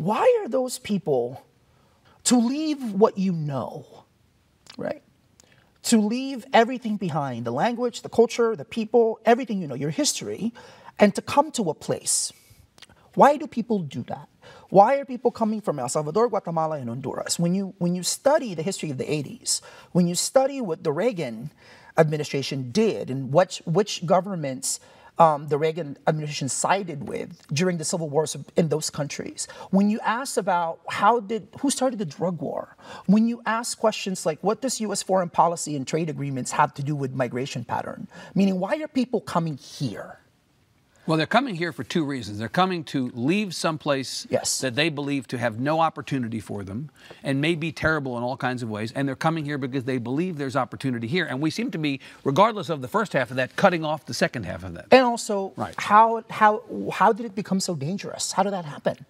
why are those people to leave what you know, right? To leave everything behind the language, the culture, the people, everything you know, your history, and to come to a place. Why do people do that? Why are people coming from El Salvador, Guatemala, and Honduras? When you, when you study the history of the 80s, when you study what the Reagan administration did and which, which governments um, the Reagan administration sided with during the civil wars in those countries. When you ask about how did who started the drug war, when you ask questions like what does U.S. foreign policy and trade agreements have to do with migration pattern, meaning why are people coming here? Well, they're coming here for two reasons. They're coming to leave someplace yes. that they believe to have no opportunity for them and may be terrible in all kinds of ways. And they're coming here because they believe there's opportunity here. And we seem to be, regardless of the first half of that, cutting off the second half of that. And also, right. how, how, how did it become so dangerous? How did that happen?